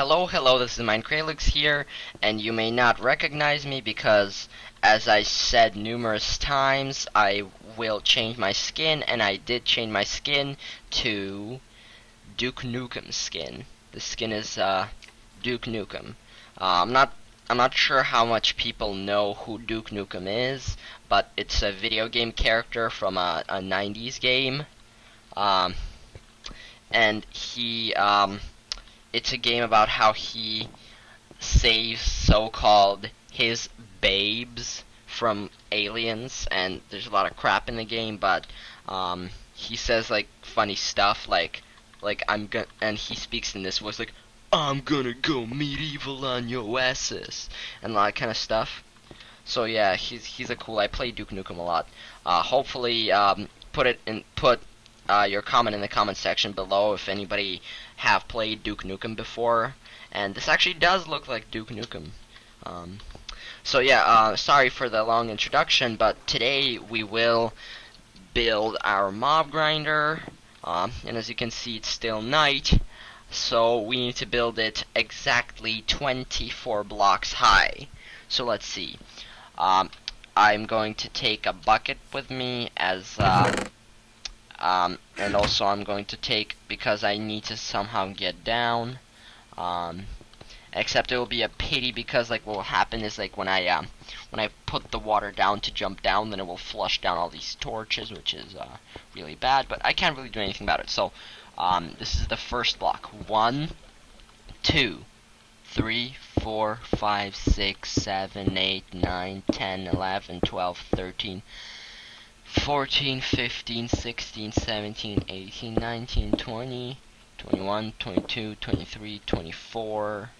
hello, hello, this is MineCralex here, and you may not recognize me because, as I said numerous times, I will change my skin, and I did change my skin to Duke Nukem skin. The skin is, uh, Duke Nukem. Uh, I'm not, I'm not sure how much people know who Duke Nukem is, but it's a video game character from a, a 90s game. Um, and he, um, it's a game about how he saves so-called his babes from aliens and there's a lot of crap in the game but um, he says like funny stuff like like I'm gonna and he speaks in this voice like I'm gonna go medieval on your asses and all that kind of stuff. So yeah he's he's a cool I play Duke Nukem a lot. Uh, hopefully um, put it in put uh, your comment in the comment section below if anybody have played Duke Nukem before. And this actually does look like Duke Nukem. Um, so yeah, uh, sorry for the long introduction, but today we will build our mob grinder. Um, and as you can see, it's still night. So we need to build it exactly 24 blocks high. So let's see. Um, I'm going to take a bucket with me as uh, um, and also I'm going to take because I need to somehow get down um, except it will be a pity because like what will happen is like when I um, when I put the water down to jump down then it will flush down all these torches which is uh, really bad but I can't really do anything about it. So um, this is the first block. One two three four five six seven eight nine ten eleven twelve thirteen 14, 15, 16, 17, 18, 19, 20, 21, 22, 23, 24,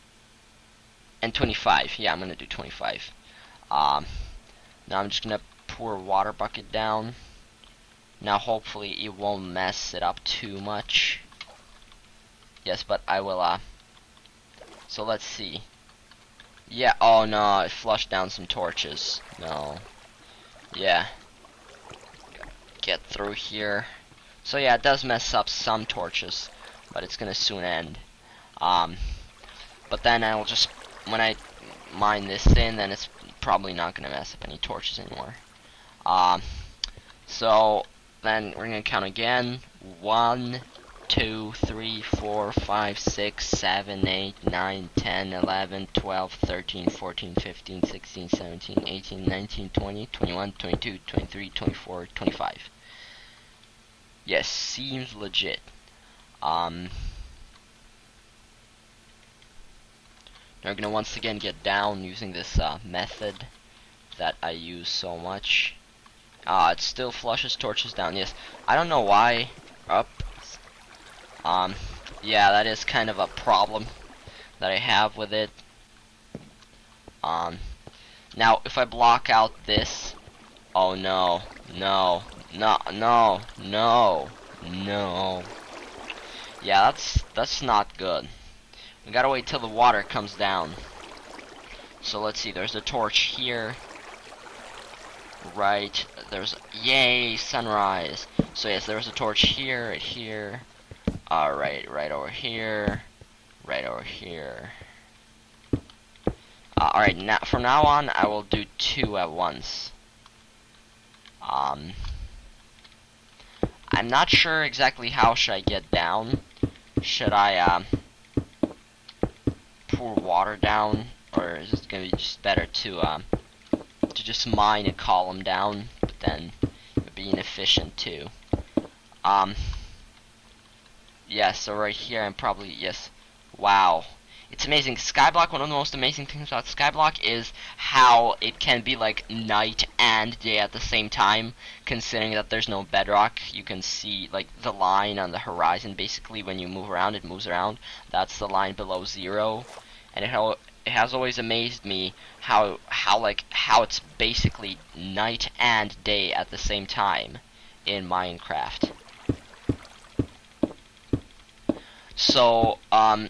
and 25. Yeah, I'm going to do 25. Um, now I'm just going to pour water bucket down. Now hopefully it won't mess it up too much. Yes, but I will, uh, so let's see. Yeah, oh no, it flushed down some torches. No. Yeah get through here. So yeah, it does mess up some torches, but it's gonna soon end. Um, but then I will just, when I mine this in, then it's probably not gonna mess up any torches anymore. Um, so then we're gonna count again. One, two, three, four, five, six, seven, eight, nine, ten, eleven, twelve, thirteen, fourteen, fifteen, sixteen, seventeen, eighteen, nineteen, twenty, twenty-one, twenty-two, twenty-three, twenty-four, twenty-five. Yes, seems legit. Um, now we're gonna once again get down using this uh, method that I use so much. Ah, uh, it still flushes torches down. Yes, I don't know why. Up. Um, yeah, that is kind of a problem that I have with it. Um, now if I block out this, oh no, no, no, no, no, no. Yeah, that's that's not good. We gotta wait till the water comes down. So let's see, there's a torch here. Right, there's, yay, sunrise. So yes, there's a torch here, right here. Alright, right over here. Right over here. Uh, Alright, now from now on, I will do two at once. Um, I'm not sure exactly how should I get down. Should I um, pour water down, or is it gonna be just better to um, to just mine a column down? But then it would be inefficient too. Um, yeah. So right here, I'm probably yes. Wow. It's amazing. Skyblock, one of the most amazing things about Skyblock is how it can be like night and day at the same time, considering that there's no bedrock. You can see like the line on the horizon. Basically, when you move around, it moves around. That's the line below zero, and it, it has always amazed me how how like how it's basically night and day at the same time in Minecraft. So, um,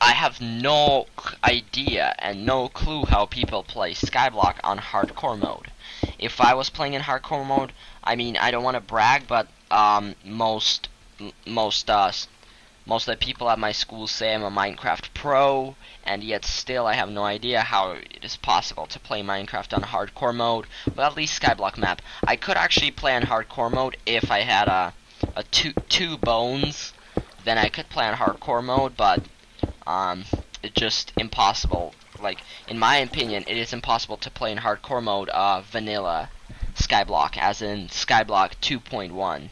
I have no idea and no clue how people play Skyblock on hardcore mode. If I was playing in hardcore mode, I mean, I don't want to brag, but um, most most uh, most of the people at my school say I'm a Minecraft pro, and yet still I have no idea how it is possible to play Minecraft on hardcore mode. But at least Skyblock map. I could actually play on hardcore mode if I had a, a two two bones. Then I could play on hardcore mode, but um, it's just impossible. Like in my opinion, it is impossible to play in hardcore mode uh, vanilla Skyblock, as in Skyblock 2.1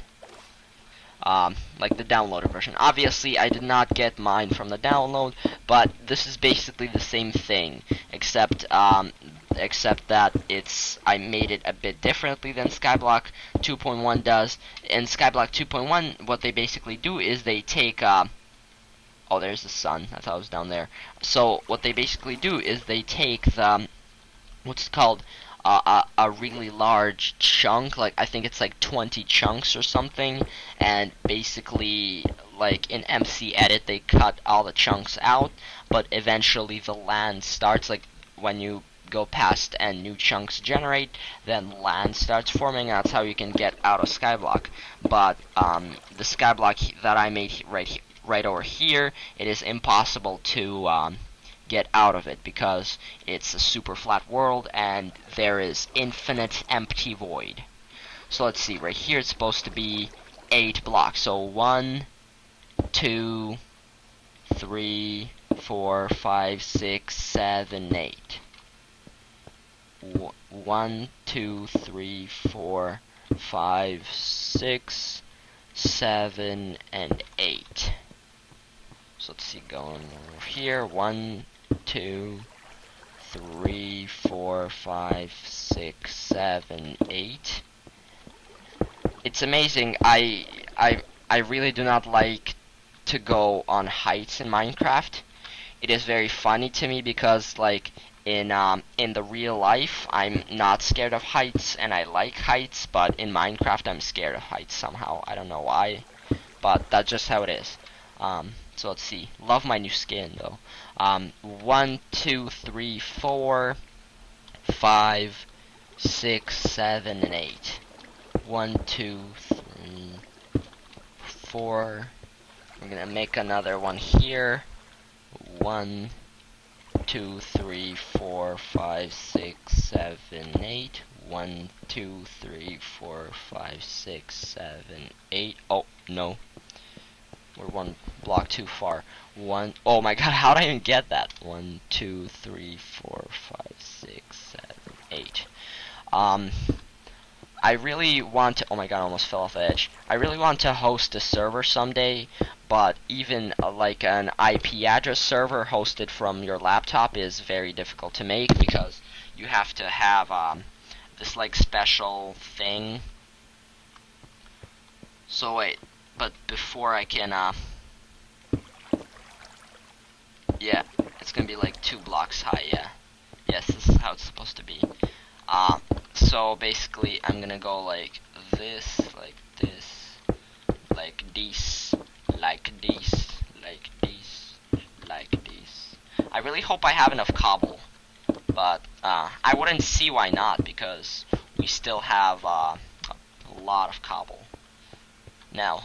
um, like the downloaded version. Obviously, I did not get mine from the download, but this is basically the same thing, except um, except that it's I made it a bit differently than Skyblock 2.1 does. In Skyblock 2.1, what they basically do is they take uh, oh, there's the sun. I thought it was down there. So what they basically do is they take the um, what's called a, a really large chunk like I think it's like 20 chunks or something and basically like in MC edit they cut all the chunks out but eventually the land starts like when you go past and new chunks generate then land starts forming that's how you can get out of skyblock but um, the skyblock that I made right right over here it is impossible to um, get out of it because it's a super flat world and there is infinite empty void. So let's see, right here it's supposed to be eight blocks. So one, two, three, four, five, six, seven, eight. One, two, three, four, five, six, seven, and eight. So let's see, going over here. One, two, three, four, five, six, seven, eight. It's amazing. I I I really do not like to go on heights in Minecraft. It is very funny to me because like in um in the real life I'm not scared of heights and I like heights, but in Minecraft I'm scared of heights somehow. I don't know why, but that's just how it is. Um, so let's see. Love my new skin though. Um, one, two, three, four, five, six, seven, and eight. One, two, three, four. We're gonna make another one here. One, two, three, four, five, six, seven, eight. One, two, three, four, five, six, seven, eight. Oh, no. We're one block too far. One, oh my god, how did I even get that? One, two, three, four, five, six, seven, eight. Um, I really want to, oh my god, I almost fell off the edge. I really want to host a server someday, but even uh, like an IP address server hosted from your laptop is very difficult to make because you have to have um, this like special thing. So wait, but before I can, uh, yeah, it's gonna be like two blocks high, yeah. Yes, this is how it's supposed to be. Uh, so basically, I'm gonna go like this, like this, like this, like this, like this, like this. I really hope I have enough cobble, but uh, I wouldn't see why not, because we still have uh, a lot of cobble. Now,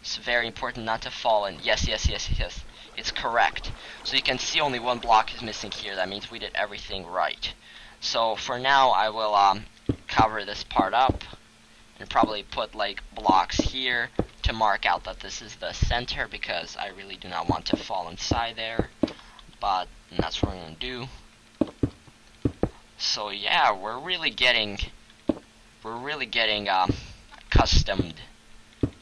it's very important not to fall in. Yes, yes, yes, yes. It's correct. So you can see only one block is missing here. That means we did everything right. So for now, I will um, cover this part up and probably put like blocks here to mark out that this is the center because I really do not want to fall inside there. But that's what I'm going to do. So yeah, we're really getting, we're really getting um, accustomed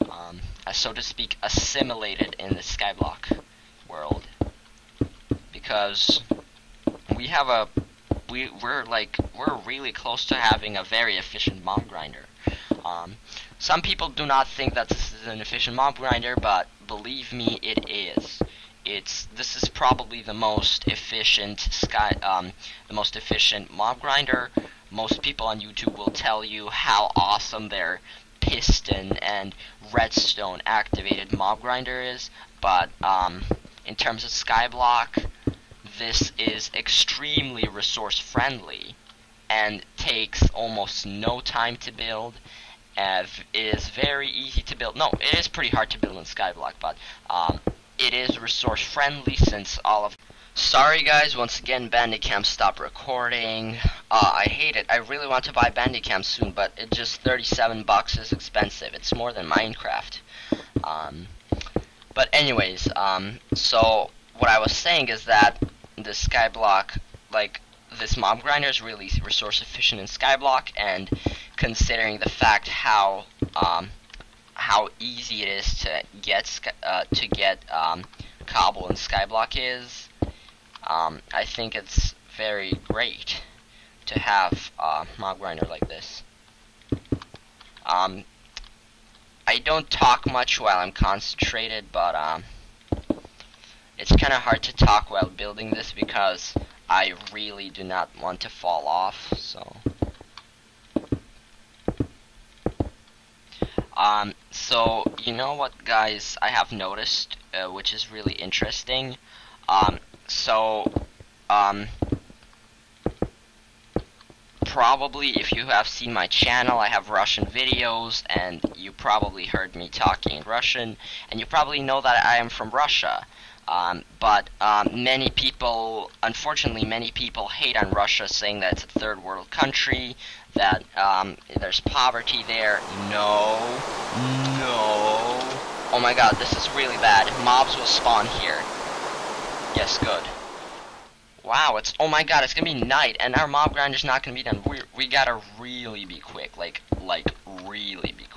um, uh, so to speak, assimilated in the Skyblock world. Because we have a, we, we're like, we're really close to having a very efficient mob grinder. Um, some people do not think that this is an efficient mob grinder, but believe me, it is. It's this is probably the most efficient sky, um, the most efficient mob grinder. Most people on YouTube will tell you how awesome their piston and redstone activated mob grinder is, but um, in terms of skyblock, this is extremely resource friendly and takes almost no time to build it is very easy to build. No, it is pretty hard to build in Skyblock, but um, it is resource friendly since all of Sorry guys, once again Bandicam stopped recording. Uh, I hate it. I really want to buy Bandicam soon, but it just 37 bucks is expensive. It's more than Minecraft. Um, but anyways, um, so what I was saying is that the Skyblock, like this mob grinder is really resource efficient in Skyblock, and considering the fact how um, how easy it is to get uh, to get um, cobble in Skyblock is, um, I think it's very great to have a mob grinder like this. Um, I don't talk much while I'm concentrated, but um, it's kind of hard to talk while building this because I really do not want to fall off, so... Um, so, you know what, guys, I have noticed, uh, which is really interesting. Um, so, um, probably if you have seen my channel, I have Russian videos, and you probably heard me talking in Russian, and you probably know that I am from Russia. Um, but um, many people, unfortunately, many people hate on Russia, saying that it's a third world country, that um, there's poverty there. No, no. Oh my god, this is really bad. Mobs will spawn here. Yes, good. Wow, it's oh my god, it's gonna be night, and our mob grind is not gonna be done. We we gotta really be quick, like like really be.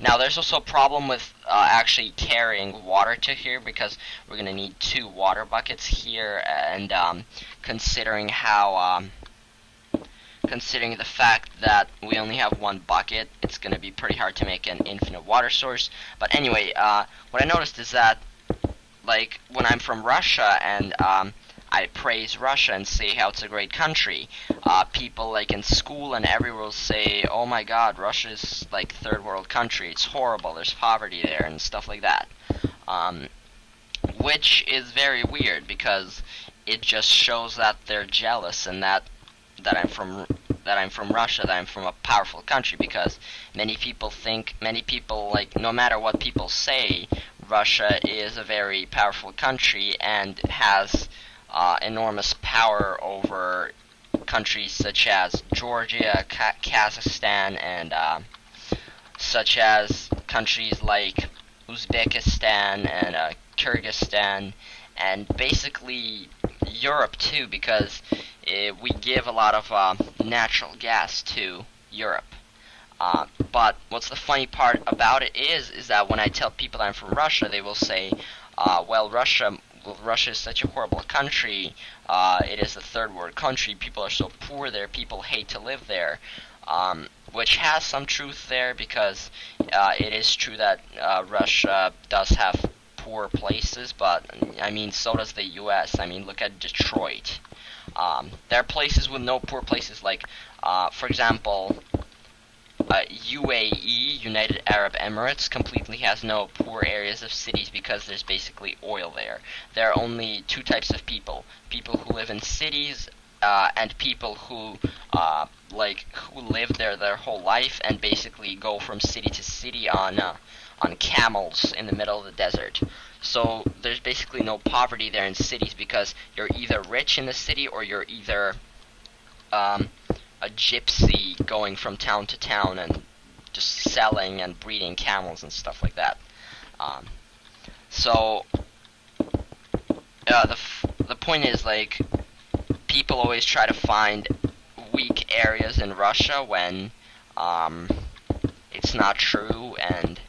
Now there's also a problem with uh, actually carrying water to here because we're gonna need two water buckets here, and um, considering how um, considering the fact that we only have one bucket, it's gonna be pretty hard to make an infinite water source. But anyway, uh, what I noticed is that like when I'm from Russia and um, I praise Russia and say how it's a great country, uh, people like in school and everywhere will say, "Oh my God, Russia is like third world country. It's horrible. There's poverty there and stuff like that," um, which is very weird because it just shows that they're jealous and that that I'm from that I'm from Russia, that I'm from a powerful country because many people think many people like no matter what people say, Russia is a very powerful country and has uh, enormous power over countries such as Georgia, Ka Kazakhstan, and uh, such as countries like Uzbekistan and uh, Kyrgyzstan, and basically Europe too, because it, we give a lot of uh, natural gas to Europe. Uh, but what's the funny part about it is, is that when I tell people I'm from Russia, they will say, uh, well, Russia, Russia is such a horrible country. Uh, it is a third world country. People are so poor there. People hate to live there. Um, which has some truth there because uh, it is true that uh, Russia does have poor places, but I mean, so does the U.S. I mean, look at Detroit. Um, there are places with no poor places, like, uh, for example, uh, UAE, United Arab Emirates, completely has no poor areas of cities because there's basically oil there. There are only two types of people: people who live in cities uh, and people who uh, like who live there their whole life and basically go from city to city on uh, on camels in the middle of the desert. So there's basically no poverty there in cities because you're either rich in the city or you're either um, a gypsy going from town to town and just selling and breeding camels and stuff like that. Um, so uh, the the point is like people always try to find weak areas in Russia when um, it's not true and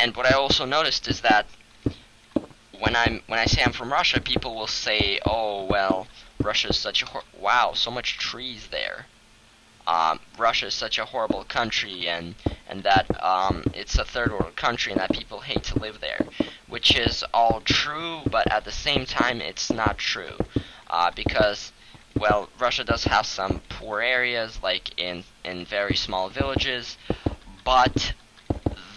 and what I also noticed is that when I'm when I say I'm from Russia, people will say, "Oh well, Russia is such a wow, so much trees there." Um, Russia is such a horrible country, and and that um, it's a third world country, and that people hate to live there, which is all true, but at the same time, it's not true, uh, because well, Russia does have some poor areas, like in in very small villages, but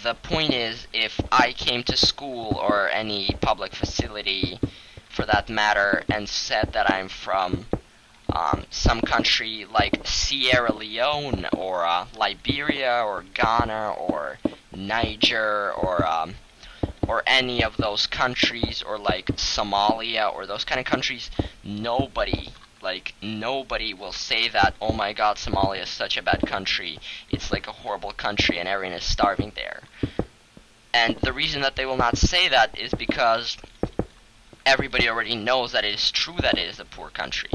the point is, if I came to school or any public facility, for that matter, and said that I'm from um, some country like Sierra Leone or uh, Liberia or Ghana or Niger or um, or any of those countries or like Somalia or those kind of countries, nobody like nobody will say that oh my god Somalia is such a bad country. It's like a horrible country and everyone is starving there. And the reason that they will not say that is because everybody already knows that it is true that it is a poor country.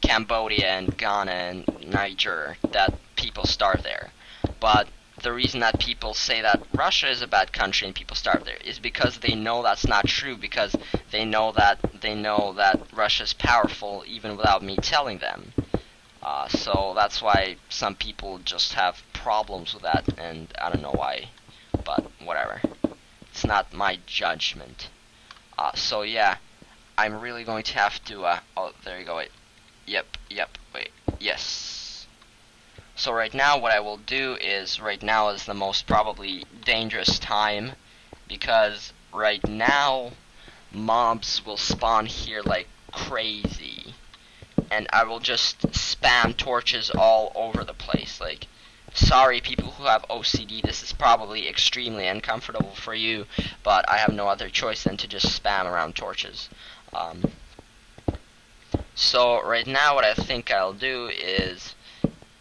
Cambodia and Ghana and Niger that people starve there. But the reason that people say that Russia is a bad country and people starve there is because they know that's not true because they know that they know that Russia is powerful even without me telling them. Uh, so that's why some people just have problems with that and I don't know why, but whatever. It's not my judgment. Uh, so yeah, I'm really going to have to. Uh, oh, there you go. Wait. Yep. Yep. Wait. Yes. So right now what I will do is, right now is the most probably dangerous time, because right now mobs will spawn here like crazy. And I will just spam torches all over the place. Like, sorry people who have OCD, this is probably extremely uncomfortable for you, but I have no other choice than to just spam around torches. Um, so right now what I think I'll do is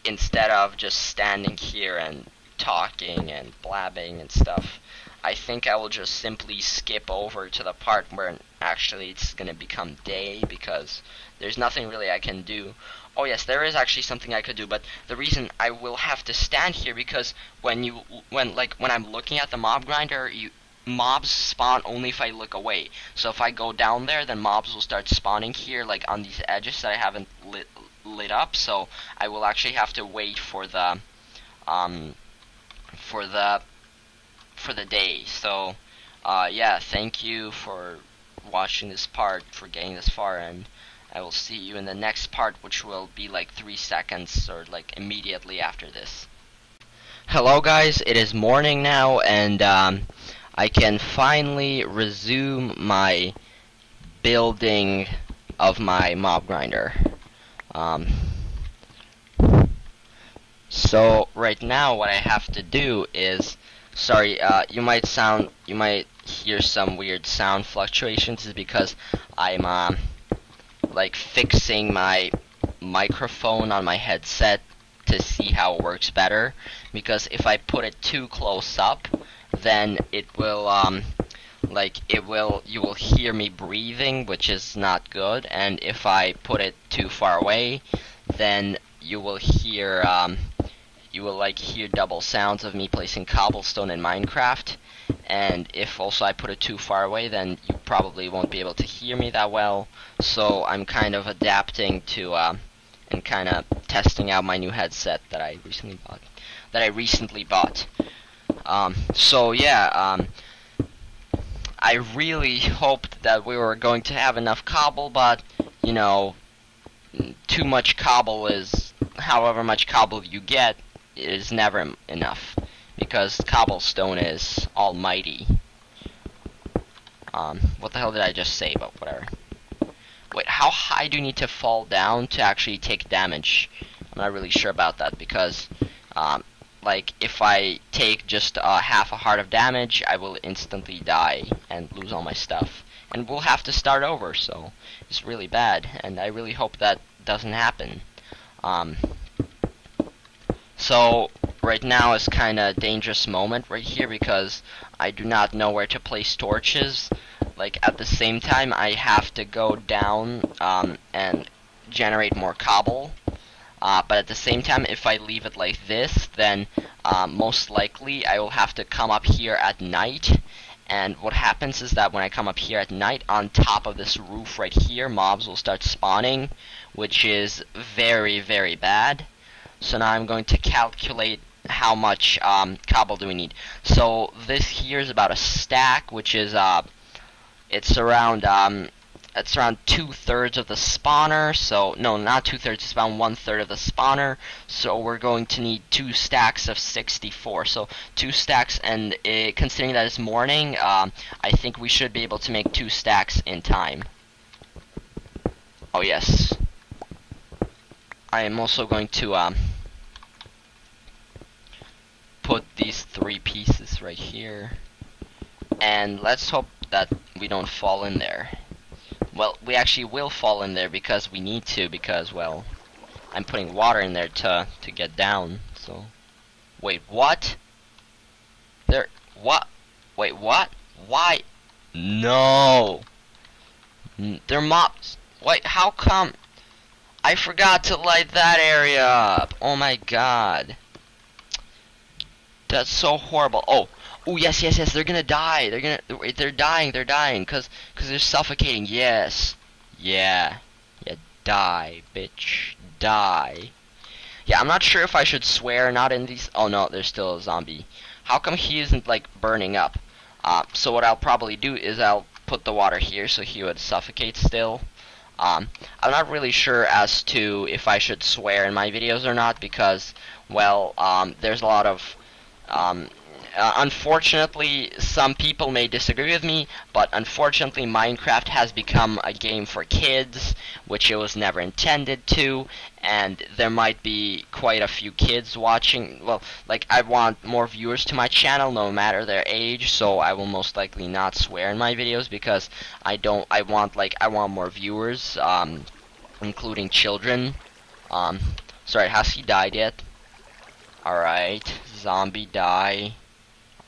instead of just standing here and talking and blabbing and stuff, I think I will just simply skip over to the part where actually it's going to become day because there's nothing really I can do. Oh yes, there is actually something I could do, but the reason I will have to stand here because when you when like when I'm looking at the mob grinder, you mobs spawn only if I look away. So if I go down there, then mobs will start spawning here like on these edges that I haven't lit lit up, so I will actually have to wait for the um, for the for the day. So uh, yeah, thank you for watching this part, for getting this far, and I will see you in the next part, which will be like three seconds or like immediately after this. Hello guys, it is morning now, and um, I can finally resume my building of my mob grinder. Um, so right now what I have to do is, sorry, uh, you might sound, you might hear some weird sound fluctuations is because I'm uh, like fixing my microphone on my headset to see how it works better because if I put it too close up then it will um, like it will you will hear me breathing which is not good. And if I put it too far away then you will hear um, you will like hear double sounds of me placing cobblestone in Minecraft. And if also I put it too far away then you probably won't be able to hear me that well. So I'm kind of adapting to uh, and kind of testing out my new headset that I recently bought that I recently bought um, so yeah um, I really hoped that we were going to have enough cobble, but, you know, too much cobble is, however much cobble you get, is never enough. Because cobblestone is almighty. Um, what the hell did I just say, but whatever. Wait, how high do you need to fall down to actually take damage? I'm not really sure about that, because, um, like if I take just uh, half a heart of damage, I will instantly die and lose all my stuff. And we'll have to start over, so it's really bad, and I really hope that doesn't happen. Um, so right now is kind of dangerous moment right here because I do not know where to place torches. Like at the same time, I have to go down um, and generate more cobble uh, but at the same time, if I leave it like this, then uh, most likely I will have to come up here at night. And what happens is that when I come up here at night, on top of this roof right here, mobs will start spawning, which is very, very bad. So now I'm going to calculate how much um, cobble do we need. So this here is about a stack, which is, uh, it's around um, it's around two-thirds of the spawner, so, no, not two-thirds, it's about one-third of the spawner, so we're going to need two stacks of 64, so two stacks, and it, considering that it's morning, um, I think we should be able to make two stacks in time. Oh yes, I am also going to um put these three pieces right here. And let's hope that we don't fall in there. Well, we actually will fall in there because we need to because well, I'm putting water in there to to get down. So Wait, what? There what? Wait, what? Why? No. N- They're mobs. Wait, how come? I forgot to light that area up. Oh my god. That's so horrible. Oh, oh yes, yes, yes. They're gonna die. They're gonna. wait, They're dying. They're dying. Cause, cause they're suffocating. Yes. Yeah. Yeah. Die, bitch. Die. Yeah, I'm not sure if I should swear or not in these. Oh no, there's still a zombie. How come he isn't like burning up? Uh, so what I'll probably do is I'll put the water here so he would suffocate still. Um, I'm not really sure as to if I should swear in my videos or not because, well, um, there's a lot of um, uh, unfortunately, some people may disagree with me, but unfortunately, Minecraft has become a game for kids, which it was never intended to, and there might be quite a few kids watching. Well, like, I want more viewers to my channel, no matter their age, so I will most likely not swear in my videos because I don't. I want like I want more viewers, um, including children. Um, sorry, has he died yet? Alright, zombie die.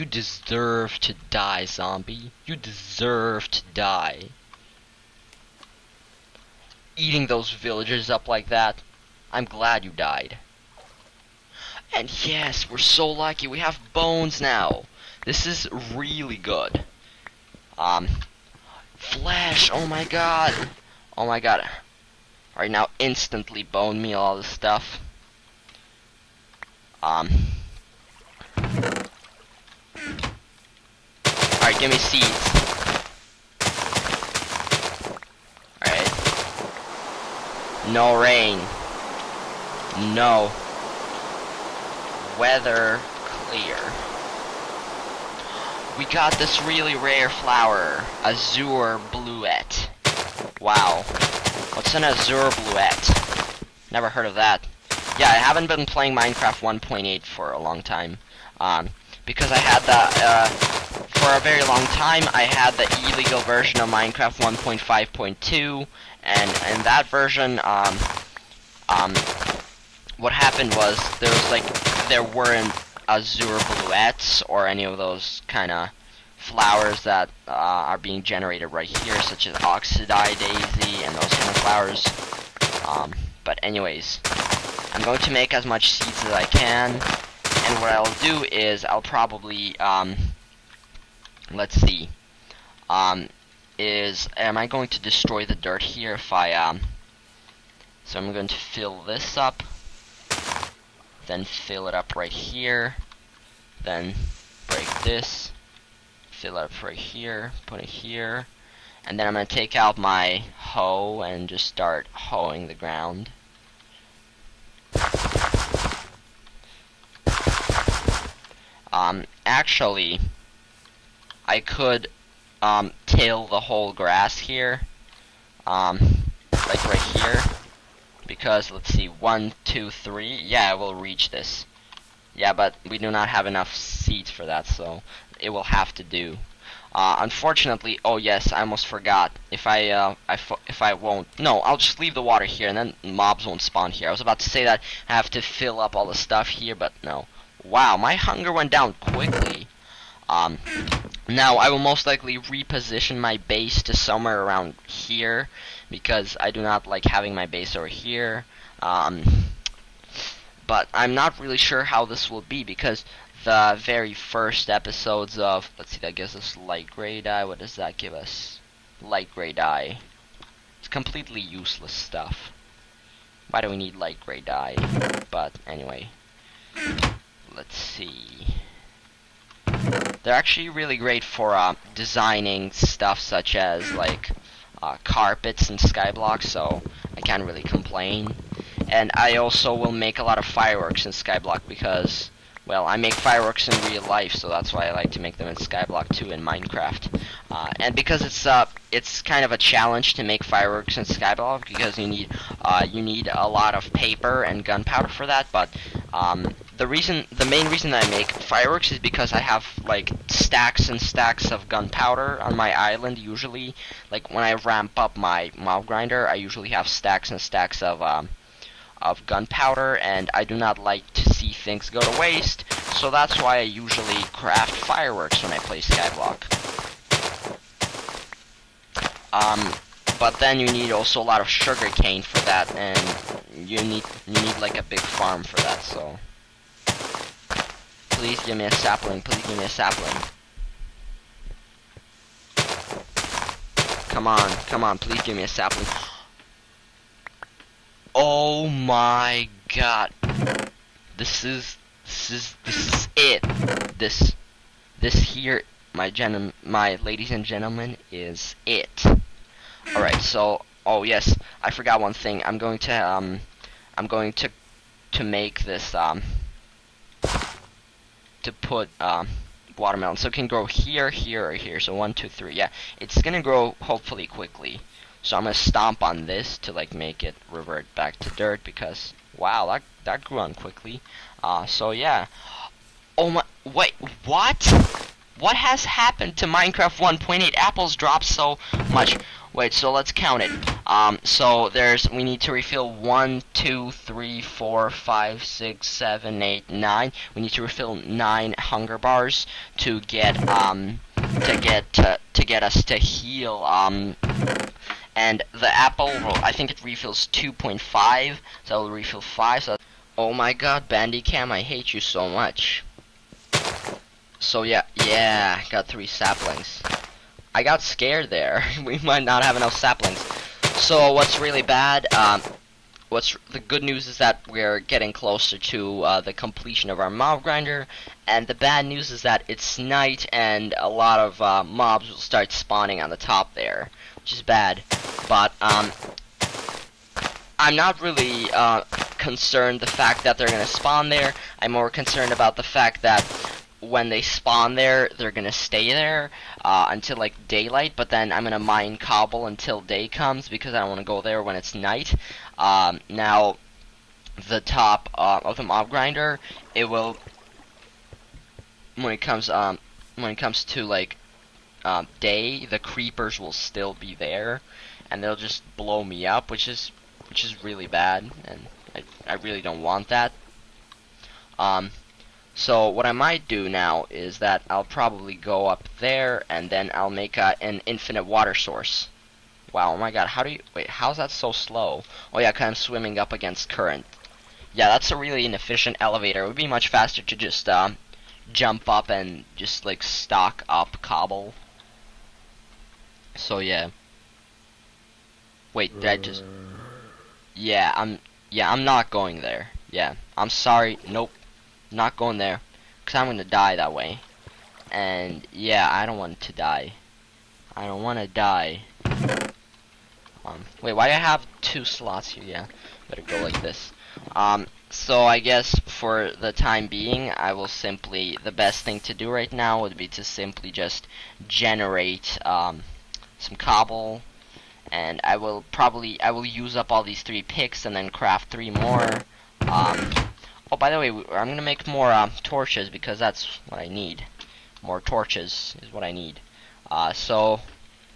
You deserve to die, zombie. You deserve to die. Eating those villagers up like that. I'm glad you died. And yes, we're so lucky. We have bones now. This is really good. Um, flesh. Oh my god. Oh my god. Alright, now instantly bone me all this stuff. Um. Alright, give me seeds. Alright. No rain. No. Weather clear. We got this really rare flower, Azure Bluet. Wow. What's an Azure Bluet? Never heard of that. Yeah, I haven't been playing Minecraft 1.8 for a long time. Um, because I had the, uh, for a very long time, I had the illegal version of Minecraft 1.5.2, and in that version, um, um, what happened was, there was like, there weren't Azure Bluets, or any of those kind of flowers that uh, are being generated right here, such as Oxeye Daisy and those kind of flowers. Um, but anyways, I'm going to make as much seeds as I can, and what I'll do is I'll probably, um, let's see, um, is, am I going to destroy the dirt here if I, um, so I'm going to fill this up, then fill it up right here, then break this, fill it up right here, put it here, and then I'm going to take out my hoe and just start hoeing the ground. Um, actually, I could, um, till the whole grass here, um, like right here, because, let's see, one, two, three, yeah, I will reach this. Yeah, but we do not have enough seeds for that, so it will have to do. Uh, unfortunately, oh yes, I almost forgot. If I, uh, I if I won't, no, I'll just leave the water here, and then mobs won't spawn here. I was about to say that I have to fill up all the stuff here, but no. Wow, my hunger went down quickly. Um, now I will most likely reposition my base to somewhere around here, because I do not like having my base over here. Um, but I'm not really sure how this will be, because the very first episodes of let's see that gives us light gray dye what does that give us light gray dye it's completely useless stuff. Why do we need light gray dye? But anyway, let's see. They're actually really great for uh, designing stuff such as like uh, carpets and skyblocks, so I can't really complain. And I also will make a lot of fireworks in skyblock because well, I make fireworks in real life, so that's why I like to make them in Skyblock 2 in Minecraft. Uh, and because it's uh, it's kind of a challenge to make fireworks in Skyblock because you need uh, you need a lot of paper and gunpowder for that. But um, the reason, the main reason I make fireworks is because I have like stacks and stacks of gunpowder on my island. Usually, like when I ramp up my mob grinder, I usually have stacks and stacks of um, of gunpowder and I do not like to see things go to waste so that's why I usually craft fireworks when I play Skyblock. Um, but then you need also a lot of sugar cane for that and you need you need like a big farm for that so please give me a sapling please give me a sapling come on come on please give me a sapling Oh my god. This is this is this is it. This this here my gen my ladies and gentlemen is it. Alright, so oh yes, I forgot one thing. I'm going to um I'm going to to make this um to put um watermelon. So it can grow here, here, or here. So one, two, three. Yeah, it's gonna grow hopefully quickly. So I'm gonna stomp on this to like make it revert back to dirt because wow that that grew on quickly. Uh, so yeah. Oh my wait what? What has happened to Minecraft 1.8? Apples dropped so much. Wait, so let's count it. Um, so there's we need to refill one, two, three, four, five, six, seven, eight, nine. We need to refill nine hunger bars to get um to get to, to get us to heal um and the apple, I think it refills 2.5, so it'll refill 5, so Oh my god, Bandicam, I hate you so much. So yeah, yeah, got three saplings. I got scared there. we might not have enough saplings. So what's really bad, um, what's the good news is that we're getting closer to uh, the completion of our mob grinder, and the bad news is that it's night and a lot of uh, mobs will start spawning on the top there, which is bad. But um, I'm not really uh, concerned the fact that they're gonna spawn there. I'm more concerned about the fact that when they spawn there, they're gonna stay there uh, until like daylight. But then I'm gonna mine cobble until day comes because I don't want to go there when it's night. Um, now, the top uh, of the mob grinder, it will when it comes um when it comes to like um, day, the creepers will still be there, and they'll just blow me up, which is which is really bad, and I I really don't want that. Um, so what I might do now is that I'll probably go up there, and then I'll make a, an infinite water source. Wow, oh my god, how do you... Wait, how's that so slow? Oh yeah, because I'm swimming up against current. Yeah, that's a really inefficient elevator. It would be much faster to just, um, jump up and just, like, stock up cobble. So, yeah. Wait, did I just... Yeah, I'm... Yeah, I'm not going there. Yeah, I'm sorry. Nope. Not going there. Because I'm going to die that way. And, yeah, I don't want to die. I don't want to die. Um, wait, why do I have two slots here? Yeah, better go like this. Um, so I guess for the time being, I will simply, the best thing to do right now would be to simply just generate um, some cobble, and I will probably, I will use up all these three picks and then craft three more. Um, oh, by the way, I'm to make more um, torches because that's what I need. More torches is what I need. Uh, so,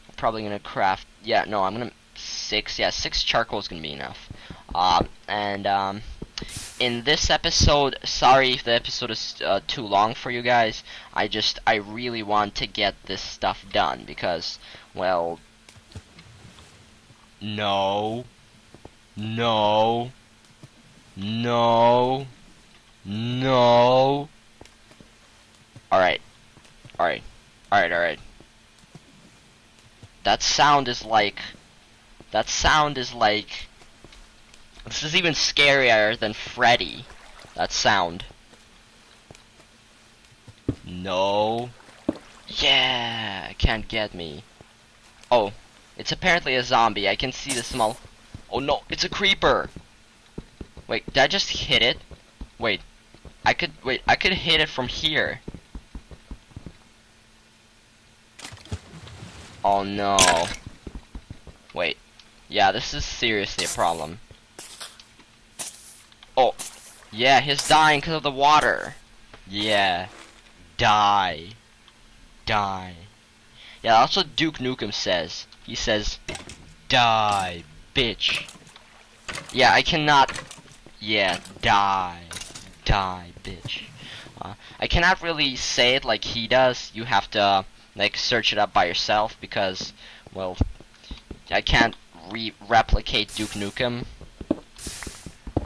I'm probably to craft, yeah, no, I'm to six. Yeah, six charcoal is gonna be enough. Uh, and um, in this episode, sorry if the episode is uh, too long for you guys. I just I really want to get this stuff done because, well, no, no, no, no. All right, all right, all right, all right. That sound is like That sound is like... This is even scarier than Freddy. That sound. No. Yeah, can't get me. Oh, it's apparently a zombie. I can see the small. Oh no, it's a creeper. Wait, did I just hit it? Wait, I could wait. I could hit it from here. Oh no. Wait. Yeah, this is seriously a problem. Oh. Yeah, he's dying because of the water. Yeah. Die. Die. Yeah, that's what Duke Nukem says. He says, Die, bitch. Yeah, I cannot... Yeah, die. Die, bitch. Uh, I cannot really say it like he does. You have to, like, search it up by yourself because, well, I can't re replicate Duke Nukem.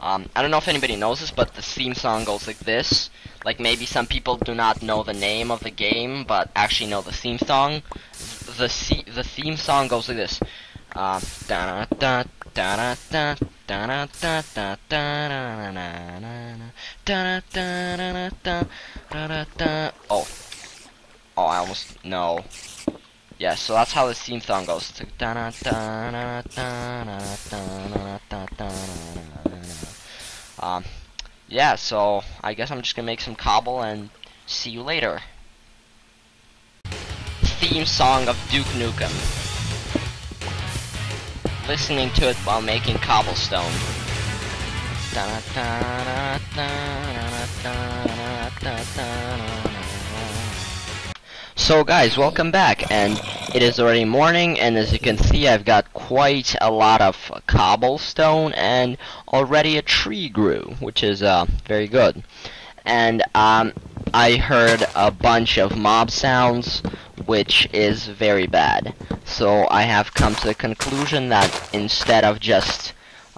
Um, I don't know if anybody knows this, but the theme song goes like this. Like maybe some people do not know the name of the game, but actually know the theme song. The the theme song goes like this. Uh, da da da da da da da da da da da da da Oh. Oh, I almost no. Yeah, so that's how the theme song goes. Um, yeah, so I guess I'm just gonna make some cobble and see you later. Theme song of Duke Nukem. Listening to it while making cobblestone. So guys, welcome back, and it is already morning, and as you can see, I've got quite a lot of cobblestone, and already a tree grew, which is uh, very good. And um, I heard a bunch of mob sounds, which is very bad. So I have come to the conclusion that instead of just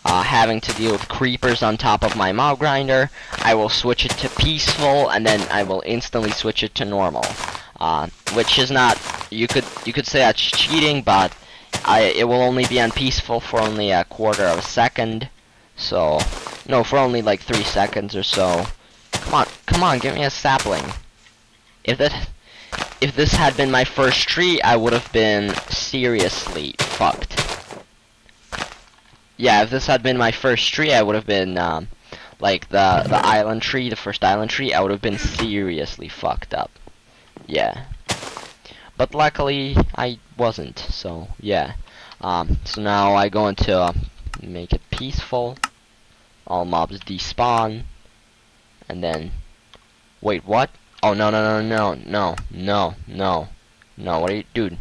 uh, having to deal with creepers on top of my mob grinder, I will switch it to peaceful, and then I will instantly switch it to normal uh, which is not you could you could say that's cheating, but I it will only be on peaceful for only a quarter of a second, so no for only like three seconds or so. Come on, give me a sapling. If that if this had been my first tree, I would have been seriously fucked. Yeah, if this had been my first tree, I would have been um, like the the island tree, the first island tree. I would have been seriously fucked up yeah. But luckily, I wasn't, so yeah. Um, so now I go into uh, make it peaceful. All mobs despawn. And then, wait, what? Oh, no, no, no, no, no, no, no, no, what are you, dude?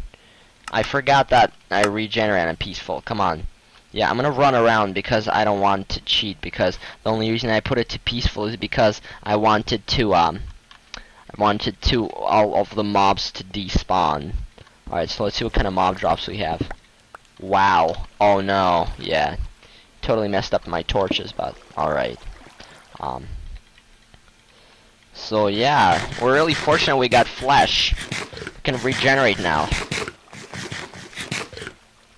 I forgot that I regenerate on peaceful, come on. Yeah, I'm gonna run around because I don't want to cheat because the only reason I put it to peaceful is because I wanted to, um, I wanted to all of the mobs to despawn. Alright, so let's see what kind of mob drops we have. Wow. Oh no. Yeah. Totally messed up my torches, but alright. Um. So yeah, we're really fortunate we got flesh. We can regenerate now.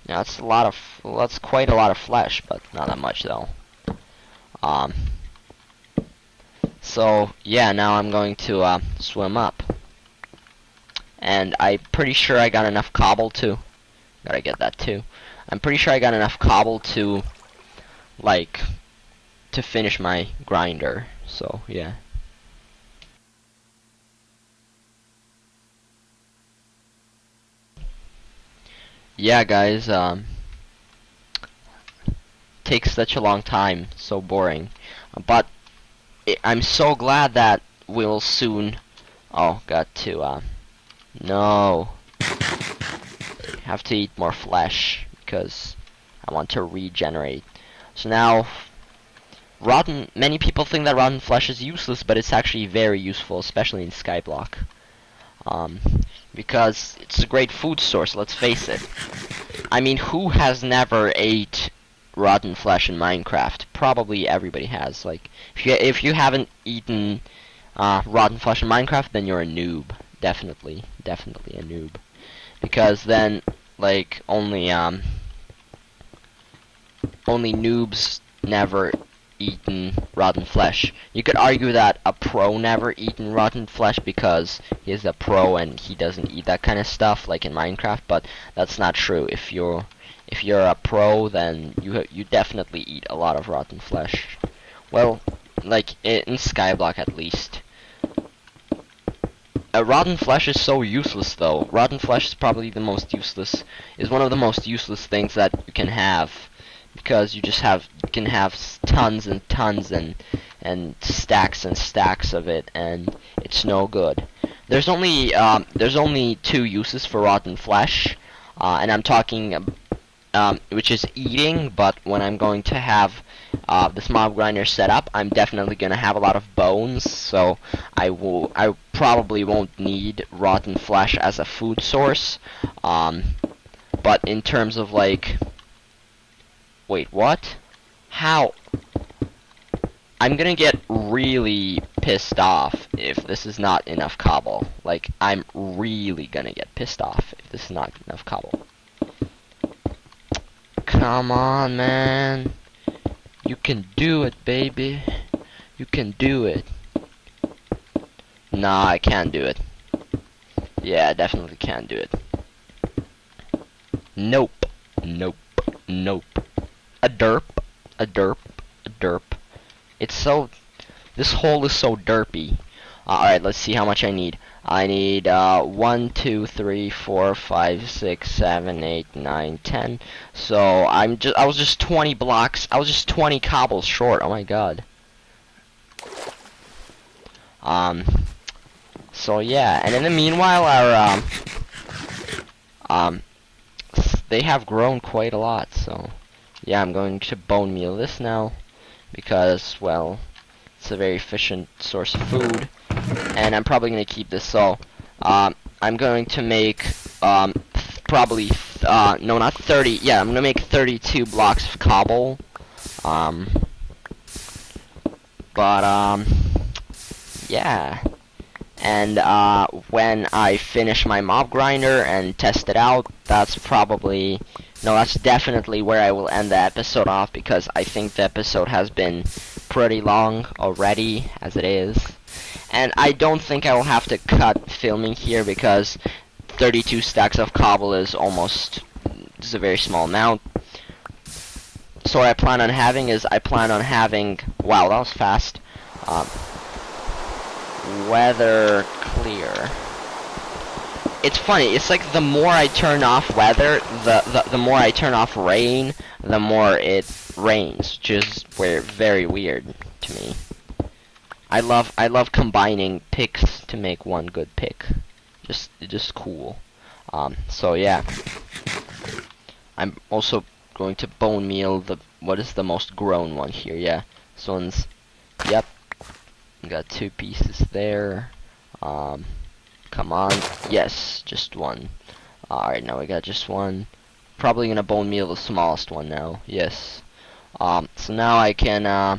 That's a lot of, that's quite a lot of flesh, but not that much though. Um. So, yeah, now I'm going to uh, swim up. And I'm pretty sure I got enough cobble to... Gotta get that too. I'm pretty sure I got enough cobble to, like, to finish my grinder. So, yeah. Yeah, guys, um, takes such a long time, so boring. But I'm so glad that we'll soon. Oh, got to. Uh, no. Have to eat more flesh because I want to regenerate. So now, rotten. Many people think that rotten flesh is useless, but it's actually very useful, especially in Skyblock. Um, because it's a great food source. Let's face it. I mean, who has never ate rotten flesh in Minecraft. Probably everybody has. Like, if you if you haven't eaten uh, rotten flesh in Minecraft, then you're a noob. Definitely, definitely a noob. Because then, like, only um, only noobs never eaten rotten flesh. You could argue that a pro never eaten rotten flesh because he is a pro and he doesn't eat that kind of stuff like in Minecraft, but that's not true. If you're if you're a pro, then you you definitely eat a lot of rotten flesh. Well, like in Skyblock at least. Uh, rotten flesh is so useless though. Rotten flesh is probably the most useless, is one of the most useless things that you can have. Because you just have, can have tons and tons and, and stacks and stacks of it and it's no good. There's only, um, there's only two uses for rotten flesh. Uh, and I'm talking, um, which is eating, but when I'm going to have uh, this mob grinder set up, I'm definitely gonna have a lot of bones, so I will I probably won't need rotten flesh as a food source. Um, but in terms of like, wait, what? How? I'm gonna get really pissed off if this is not enough cobble. Like, I'm really gonna get pissed off if this is not enough cobble. Come on, man. You can do it, baby. You can do it. Nah, I can't do it. Yeah, I definitely can't do it. Nope. Nope. Nope. A derp. A derp. A derp. It's so... This hole is so derpy. Uh, Alright, let's see how much I need. I need uh, 1, 2, 3, 4, 5, 6, 7, 8, 9, 10. So I'm just I was just 20 blocks. I was just 20 cobbles short. Oh my god. Um so yeah, and in the meanwhile our um um they have grown quite a lot. So yeah, I'm going to bone meal this now because well, it's a very efficient source of food and I'm probably going to keep this. So, um, I'm going to make um, probably, uh, no, not 30. Yeah, I'm going to make 32 blocks of cobble. Um, but, um, yeah. And uh, when I finish my mob grinder and test it out, that's probably, no, that's definitely where I will end the episode off because I think the episode has been pretty long already as it is. And I don't think I will have to cut filming here because 32 stacks of cobble is almost is a very small amount. So what I plan on having is I plan on having wow that was fast um, weather clear. It's funny. It's like the more I turn off weather, the the, the more I turn off rain, the more it rains, which is very weird to me. I love I love combining picks to make one good pick. Just just cool. Um, so yeah. I'm also going to bone meal the what is the most grown one here, yeah. This one's yep. Got two pieces there. Um come on. Yes, just one. Alright, now we got just one. Probably gonna bone meal the smallest one now. Yes. Um so now I can uh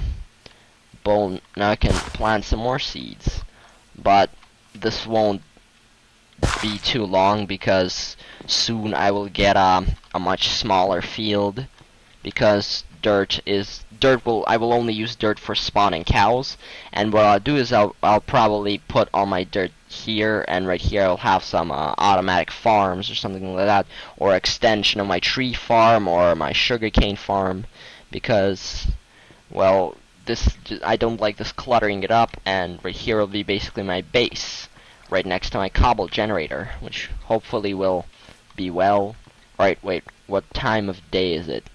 bone now I can plant some more seeds but this won't be too long because soon I will get a, a much smaller field because dirt is dirt will I will only use dirt for spawning cows and what I'll do is I'll, I'll probably put all my dirt here and right here I'll have some uh, automatic farms or something like that or extension of my tree farm or my sugarcane farm because well this I don't like this cluttering it up and right here will be basically my base right next to my cobble generator which hopefully will be well. Right wait what time of day is it?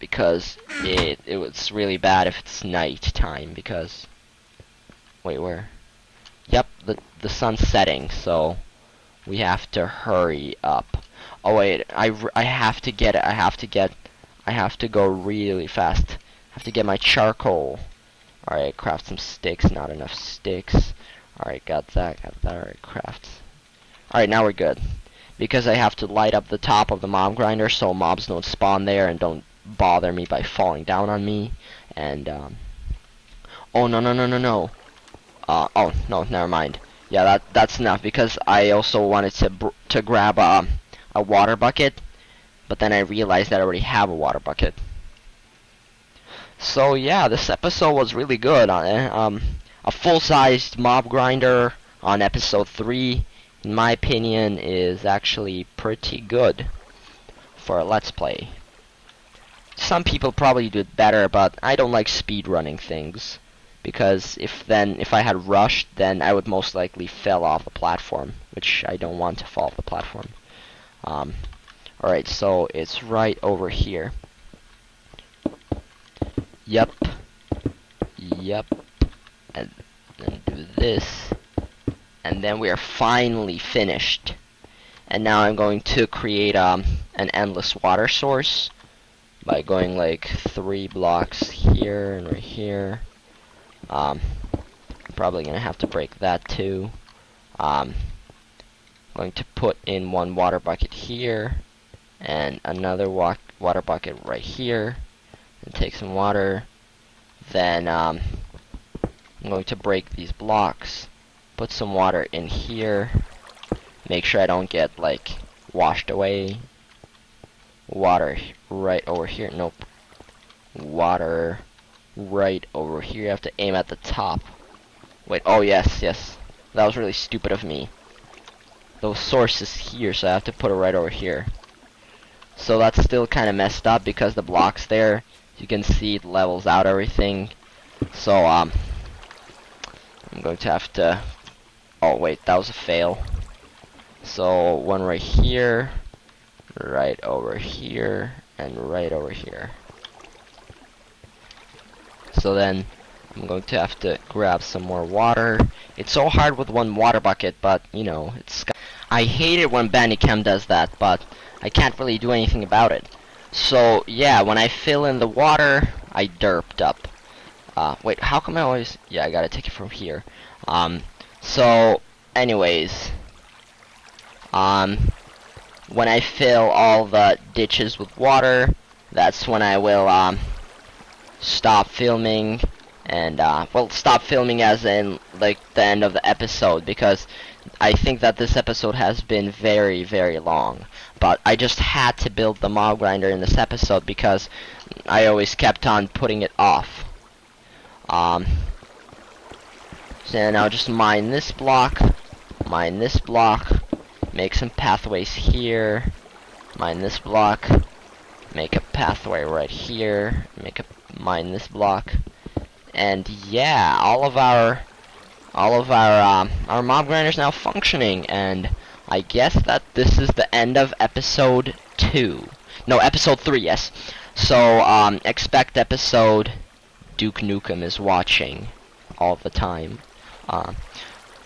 Because it it was really bad if it's night time because wait where yep the the sun's setting so we have to hurry up oh wait I, I have to get it I have to get I have to go really fast I have to get my charcoal. Alright, craft some sticks. Not enough sticks. Alright, got that. Got that. Alright, craft. Alright, now we're good. Because I have to light up the top of the mob grinder so mobs don't spawn there and don't bother me by falling down on me. And, um... Oh, no, no, no, no, no. Uh, oh, no, never mind. Yeah, that that's enough because I also wanted to to grab a, a water bucket, but then I realized that I already have a water bucket. So yeah, this episode was really good. Uh, um, a full-sized mob grinder on episode three, in my opinion, is actually pretty good for a let's play. Some people probably do it better, but I don't like speed running things because if then if I had rushed, then I would most likely fell off the platform, which I don't want to fall off the platform. Um, all right, so it's right over here. Yep. Yep. And then do this. And then we are finally finished. And now I'm going to create um, an endless water source by going like three blocks here and right here. Um, probably gonna have to break that too. Um, I'm going to put in one water bucket here and another wa water bucket right here and take some water. Then um, I'm going to break these blocks, put some water in here, make sure I don't get like washed away. Water right over here. Nope. Water right over here. You have to aim at the top. Wait, oh yes, yes. That was really stupid of me. The source is here, so I have to put it right over here. So that's still kind of messed up because the blocks there you can see it levels out everything. So, um, I'm going to have to, oh wait, that was a fail. So, one right here, right over here, and right over here. So then, I'm going to have to grab some more water. It's so hard with one water bucket, but, you know, it's... I hate it when Bandicam does that, but I can't really do anything about it. So, yeah, when I fill in the water, I derped up. Uh, wait, how come I always... Yeah, I gotta take it from here. Um, so, anyways. Um, when I fill all the ditches with water, that's when I will, um, stop filming and uh, well stop filming as in like the end of the episode because I think that this episode has been very very long. But I just had to build the mob grinder in this episode because I always kept on putting it off. Um, so now just mine this block mine this block make some pathways here mine this block make a pathway right here make a mine this block and yeah, all of our all of our um, our mob grinders now functioning, and I guess that this is the end of episode two. No, episode three. Yes. So um, expect episode. Duke Nukem is watching all the time. Uh,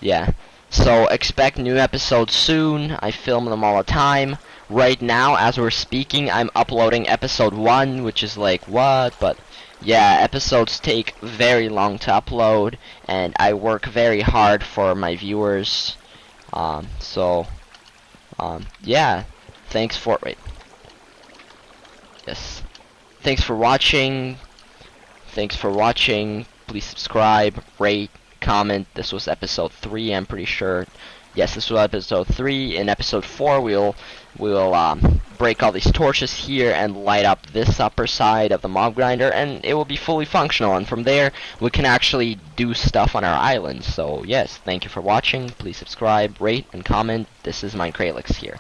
yeah. So expect new episodes soon. I film them all the time. Right now, as we're speaking, I'm uploading episode one, which is like what, but yeah, episodes take very long to upload, and I work very hard for my viewers. Um, so, um, yeah, thanks for wait. Yes, thanks for watching. Thanks for watching. Please subscribe, rate, comment. This was episode three. I'm pretty sure. Yes, this was episode three. In episode four, we'll we'll um, break all these torches here and light up this upper side of the mob grinder and it will be fully functional and from there we can actually do stuff on our island. So yes thank you for watching. Please subscribe rate and comment. This is MineCralex here